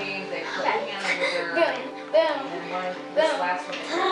games they put with her. Boom, boom, boom. This last one.